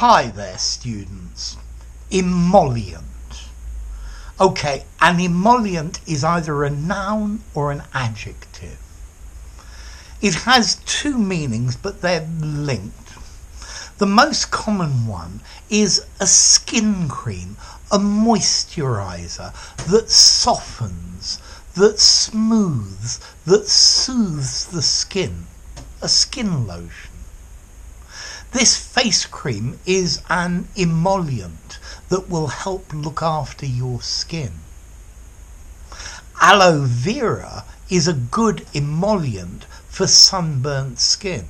Hi there, students. Emollient. Okay, an emollient is either a noun or an adjective. It has two meanings, but they're linked. The most common one is a skin cream, a moisturizer that softens, that smooths, that soothes the skin, a skin lotion. This face cream is an emollient that will help look after your skin. Aloe vera is a good emollient for sunburnt skin.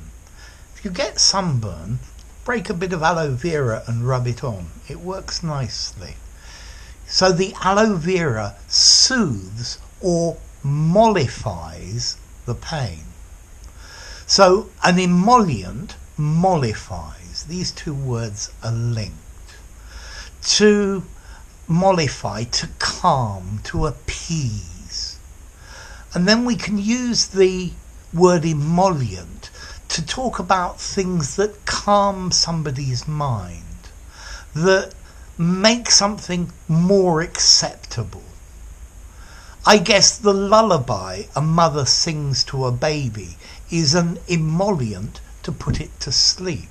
If you get sunburn, break a bit of aloe vera and rub it on. It works nicely. So the aloe vera soothes or mollifies the pain. So an emollient mollifies. These two words are linked. To mollify, to calm, to appease. And then we can use the word emollient to talk about things that calm somebody's mind, that make something more acceptable. I guess the lullaby a mother sings to a baby is an emollient to put it to sleep.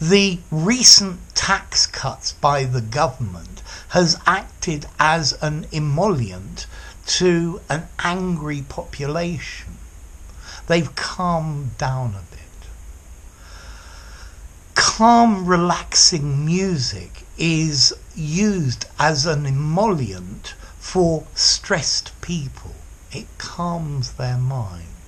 The recent tax cuts by the government has acted as an emollient to an angry population. They've calmed down a bit. Calm, relaxing music is used as an emollient for stressed people. It calms their mind.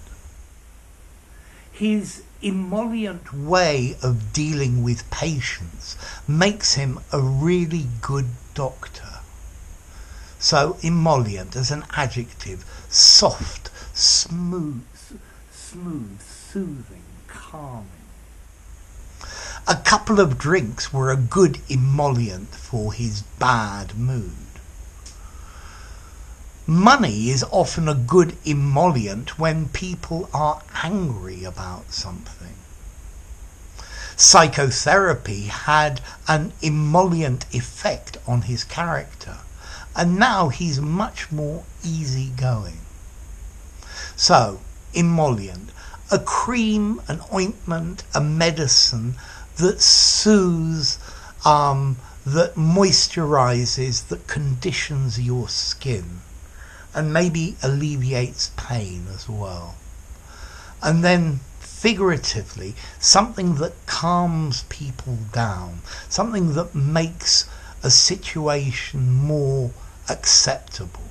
His emollient way of dealing with patients makes him a really good doctor. So emollient as an adjective, soft, smooth, smooth, soothing, calming. A couple of drinks were a good emollient for his bad mood. Money is often a good emollient when people are angry about something. Psychotherapy had an emollient effect on his character, and now he's much more easygoing. So, emollient, a cream, an ointment, a medicine that soothes, um, that moisturizes, that conditions your skin and maybe alleviates pain as well. And then figuratively, something that calms people down, something that makes a situation more acceptable.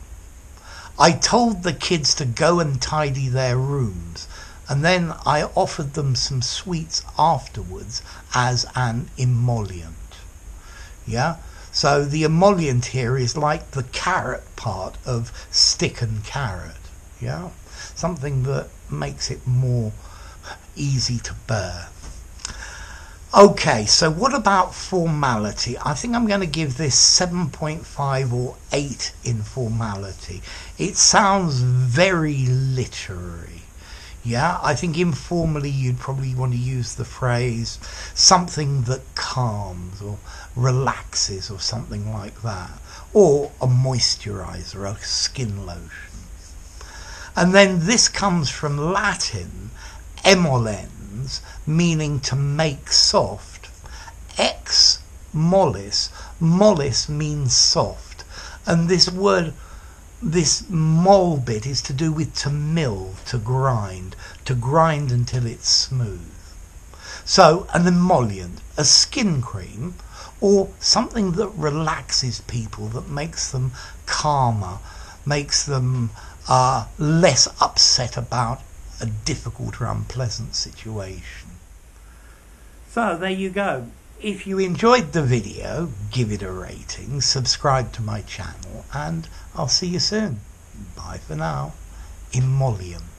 I told the kids to go and tidy their rooms, and then I offered them some sweets afterwards as an emollient. Yeah? So the emollient here is like the carrot part of stick and carrot. Yeah? Something that makes it more easy to bear. Okay, so what about formality? I think I'm going to give this 7.5 or 8 in formality. It sounds very literary. Yeah, I think informally you'd probably want to use the phrase something that calms or relaxes or something like that. Or a moisturizer, a skin lotion. And then this comes from Latin, emollens, meaning to make soft. Ex mollis, mollis means soft. And this word this moll bit is to do with to mill, to grind, to grind until it's smooth. So an emollient, a skin cream, or something that relaxes people, that makes them calmer, makes them uh, less upset about a difficult or unpleasant situation. So there you go. If you enjoyed the video, give it a rating, subscribe to my channel, and I'll see you soon. Bye for now. Emollient.